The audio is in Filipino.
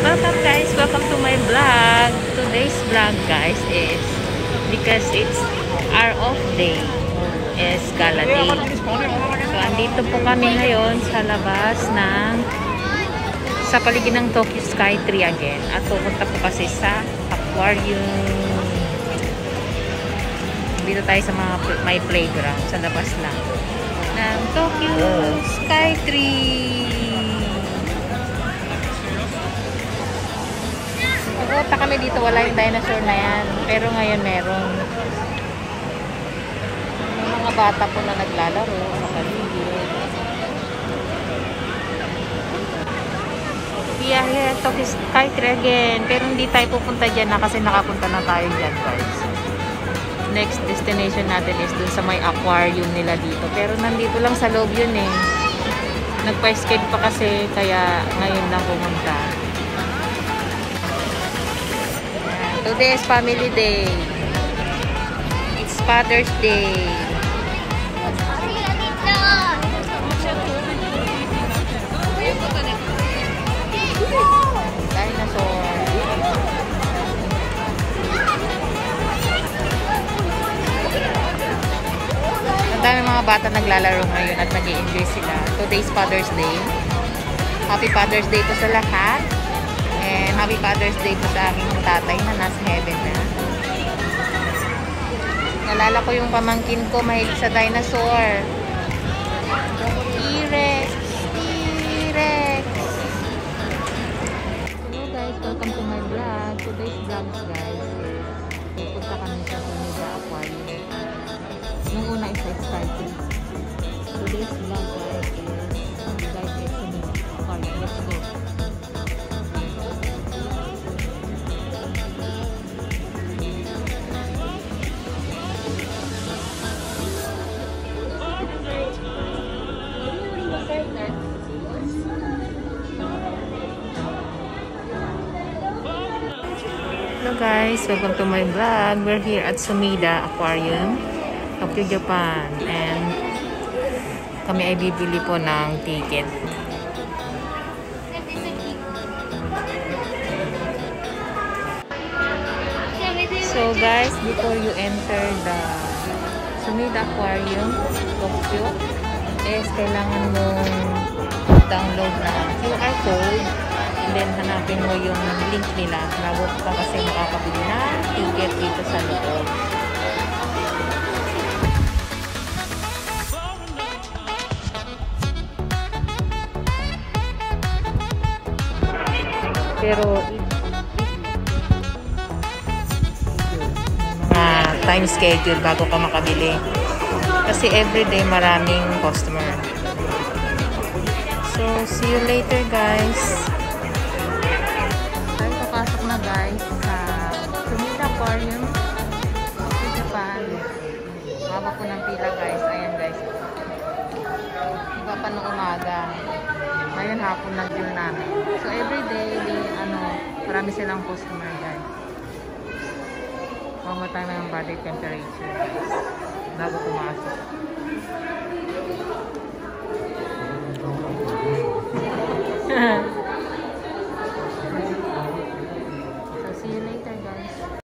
Welcome guys, welcome to my vlog. Today's vlog guys is because it's our off day is gala day. So andito po kami ngayon sa labas ng sa paligid ng Tokyo Sky Tree again. At pupunta po kasi sa aquarium. Dito tayo sa mga may playground sa labas lang ng Tokyo Sky Tree. Dito, wala yung dinosaur na yan. Pero ngayon meron. May mga bata po na naglalaro sa paligid. Yeah, yeah, Tokyo Sky Tree again. Pero hindi tayo pupunta dyan na kasi nakapunta na tayo dyan guys. Next destination natin is dun sa may aquarium nila dito. Pero nandito lang sa loob yun eh. Nagpa-escape pa kasi kaya ngayon lang pumunta. Today is family day. It's Father's Day. Dinosaur. Ang dami mga bata naglalaro ngayon at nag enjoy sila. Today's Father's Day. Happy Father's Day po sa lahat. And happy Father's Day po sa aking tatay na nasa heaven na. Nalala ko yung pamangkin ko mahilig sa dinosaur. T-Rex! T-Rex! Hello guys, welcome to my vlog. Today's vlog guys pupunta kami sa Sunida Aquarium. Yung una is exciting. Hello guys, welcome to my vlog. We're here at Sumida Aquarium, Tokyo, Japan. And kami ay bibili po ng ticket. So guys, before you enter the Sumida Aquarium, Tokyo, is kailangan mong download na QR code and then hanapin mo yung link nila bago ka kasi makakabili ng ticket dito sa loob. Pero mga time schedule bago ka makabili. Kasi everyday maraming customer. So, see you later guys. Haba po ng pila guys. Ayan guys. Iba pa nung umaga. Ngayon hapon na view namin. So, everyday, di, ano, marami silang customer guys. Mamatay na yung body temperature guys. Bago pumasok.